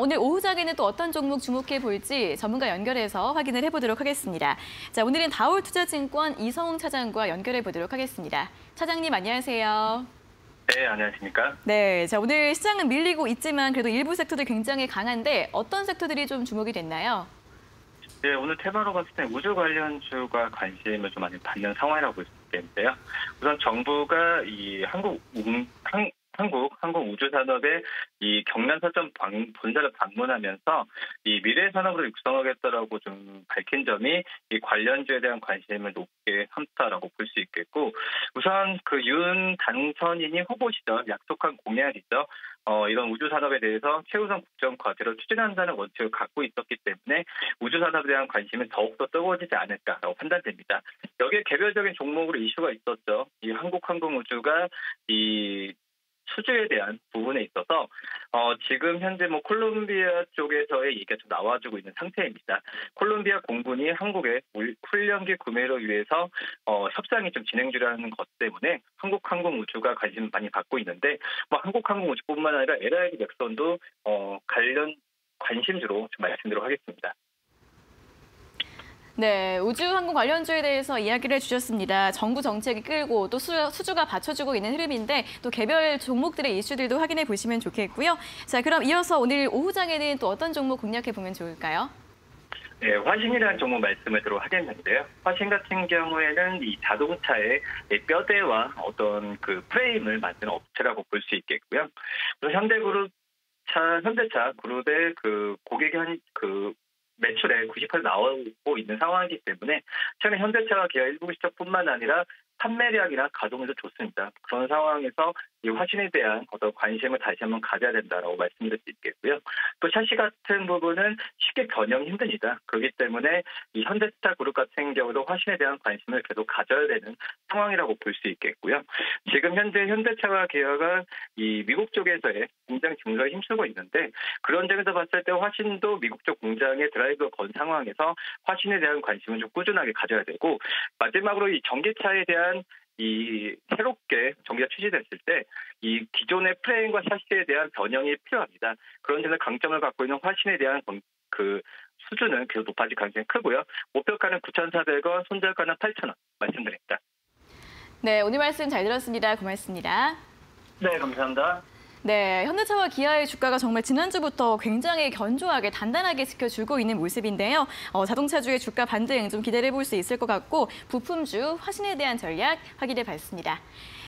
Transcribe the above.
오늘 오후장에는 또 어떤 종목 주목해 볼지 전문가 연결해서 확인을 해보도록 하겠습니다. 자, 오늘은 다올투자증권 이성웅 차장과 연결해 보도록 하겠습니다. 차장님 안녕하세요. 네, 안녕하십니까? 네, 자 오늘 시장은 밀리고 있지만 그래도 일부 섹터들 굉장히 강한데 어떤 섹터들이 좀 주목이 됐나요? 네, 오늘 테마로 봤을 때 우주 관련주가 관심을 좀 많이 받는 상황이라고 볼 수 있겠는데요. 우선 정부가 이 한국 운- 한, 한국 항공 우주 산업의 이 경남 방- 본사를 방문하면서 이 미래 산업으로 육성하겠다라고 좀 밝힌 점이 이 관련주에 대한 관심을 높게 삼다라고 볼 수 있겠고 우선 그 윤 당선인이 후보 시절 약속한 공약이죠. 어, 이런 우주 산업에 대해서 최우선 국정 과제로 추진한다는 원칙을 갖고 있었기 때문에 우주 산업에 대한 관심은 더욱더 뜨거워지지 않을까라고 판단됩니다. 여기에 개별적인 종목으로 이슈가 있었죠. 이 한국항공우주가 이 수주에 대한 부분에 있어서 어, 지금 현재 뭐 콜롬비아 쪽에서의 얘기가 좀 나와주고 있는 상태입니다. 콜롬비아 공군이 한국의 물- 훈련기 구매를 위해서 어, 협상이 좀 진행 중이라는 것 때문에 한국항공우주가 관심을 많이 받고 있는데 뭐 한국항공우주뿐만 아니라 LIG 맥선도 어, 관련 관심주로 좀 말씀드리도록 하겠습니다. 네, 우주항공 관련주에 대해서 이야기를 해주셨습니다. 정부 정책이 끌고 또 수, 수주가 받쳐주고 있는 흐름인데 또 개별 종목들의 이슈들도 확인해 보시면 좋겠고요. 자, 그럼 이어서 오늘 오후장에는 또 어떤 종목 공략해 보면 좋을까요? 네, 화신이라는 종목 말씀을 드리도록 하겠는데요. 화신 같은 경우에는 이 자동차의 이 뼈대와 어떤 그 프레임을 만드는 업체라고 볼 수 있겠고요. 그래서 현대그룹 차, 현대차 그룹의 그 고객의 한그 매출의 90% 나오고 있는 상황이기 때문에 최근 현대차와 기아 일부 시적뿐만 아니라 판매량이나 가동률도 좋습니다. 그런 상황에서 이 화신에 대한 어떤 관심을 다시 한번 가져야 된다라고 말씀드릴 수 있겠고요. 또 샤시 같은 부분은 쉽게 변형이 힘듭니다. 그렇기 때문에 이 현대차 그룹 같은 경우도 화신에 대한 관심을 계속 가져야 되는 상황이라고 볼 수 있겠고요. 지금 현재 현대차와 기아가 이 미국 쪽에서의 공장 증설에 힘쓰고 있는데 그런 점에서 봤을 때 화신도 미국 쪽 공장에 드라이브 건 상황에서 화신에 대한 관심을 좀 꾸준하게 가져야 되고 마지막으로 이 전기차에 대한 이 새롭게 전기가 출시됐을 때 이 기존의 프레임과 샤시에 대한 변형이 필요합니다. 그런 점에서 강점을 갖고 있는 화신에 대한 건- 그 수준은 계속 높아질 가능성이 크고요. 목표가는 9,400원, 손절가는 8,000원 말씀드립니다. 네, 오늘 말씀 잘 들었습니다. 고맙습니다. 네, 감사합니다. 네, 현대차와 기아의 주가가 정말 지난주부터 굉장히 견조하게 단단하게 지켜주고 있는 모습인데요. 어, 자동차주의 주가 반등 좀 기대해 볼 수 있을 것 같고 부품주 화신에 대한 전략 확인해 봤습니다.